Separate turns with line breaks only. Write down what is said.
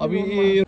अभी ये